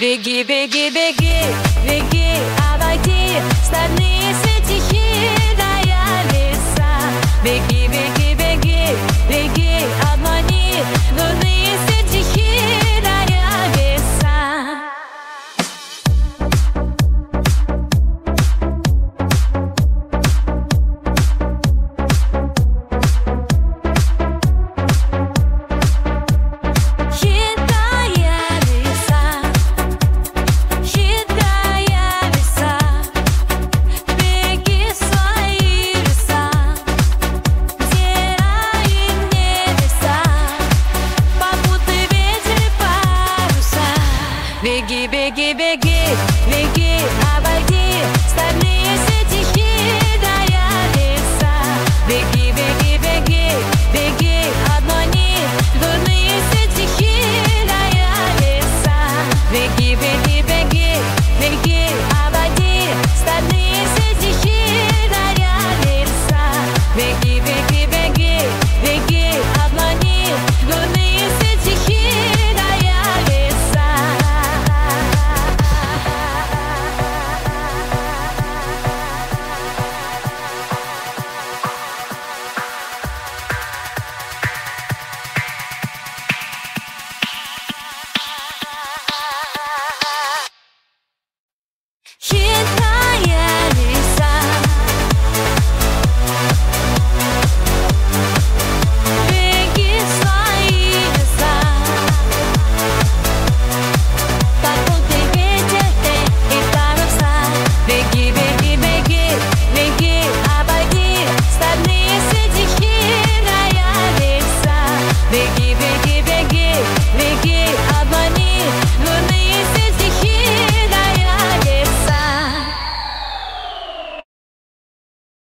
Biggie, biggie, biggie. Biggie, biggie, biggie, biggie.